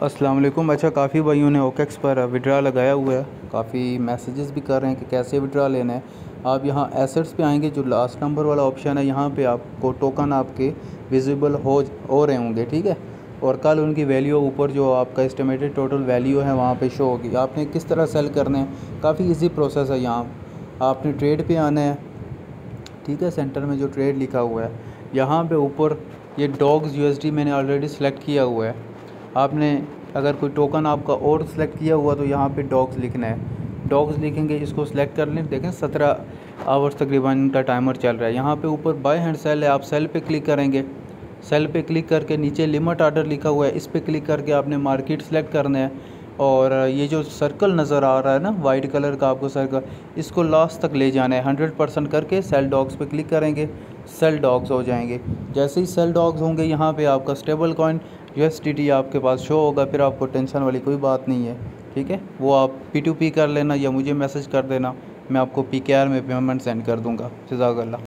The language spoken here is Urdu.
السلام علیکم۔ اچھا کافی بھائیوں نے اوکیکس پر وڈرا لگایا ہوا ہے۔ کافی میسیجز بھی کر رہے ہیں کہ کیسے وڈرا لینا ہے۔ آپ یہاں ایسٹس پہ آئیں گے، جو لاسٹ نمبر والا آپشن ہے، یہاں پہ آپ کو ٹوکن آپ کے ویزیبل ہو ہو رہے ہوں گے، ٹھیک ہے؟ اور کل ان کی ویلیو اوپر جو آپ کا اسٹیمیٹڈ ٹوٹل ویلیو ہے، وہاں پہ شو ہوگی۔ آپ نے کس طرح سیل کرنا ہے؟ کافی ایزی پروسیس ہے یہاں۔ آپ نے ٹریڈ پہ آنا ہے، ٹھیک ہے؟ سینٹر میں جو ٹریڈ لکھا ہوا ہے۔ یہاں پہ اوپر یہ ڈاگز یو ایس ڈی میں نے آلریڈی سلیکٹ کیا ہوا ہے۔ آپ نے اگر کوئی ٹوکن آپ کا اور سلیکٹ کیا ہوا تو یہاں پہ ڈاگز لکھنا ہے۔ ڈاگز لکھیں گے، اس کو سلیکٹ کر لیں۔ دیکھیں سترہ آورس تقریباً کا ٹائمر چل رہا ہے۔ یہاں پہ اوپر بائی ہینڈ سیل ہے، آپ سیل پہ کلک کریں گے۔ سیل پہ کلک کر کے نیچے لمٹ آرڈر لکھا ہوا ہے۔ اس پہ کلک کر کے آپ نے مارکیٹ سلیکٹ کرنا ہے۔ اور یہ جو سرکل نظر آ رہا ہے نا وائٹ کلر کا آپ کو سرکل اس کو لاسٹ تک لے جانا ہے۔ ہنڈریڈ پرسنٹ کر کے سیل ڈاگس پہ کلک کریں گے۔ سیل ڈاگس ہو جائیں گے۔ جیسے ہی سیل ڈاگس ہوں گے، یہاں پہ آپ کا stable coin U S T T آپ کے پاس شو ہوگا، پھر آپ کو ٹینشن والی کوئی بات نہیں ہے، ٹھیک ہے؟ وہ آپ پی ٹو پی کر لینا یا مجھے میسج کر دینا، میں آپ کو پی کے آر میں پیمنٹ سینڈ کر دوں گا۔ جزاک اللہ۔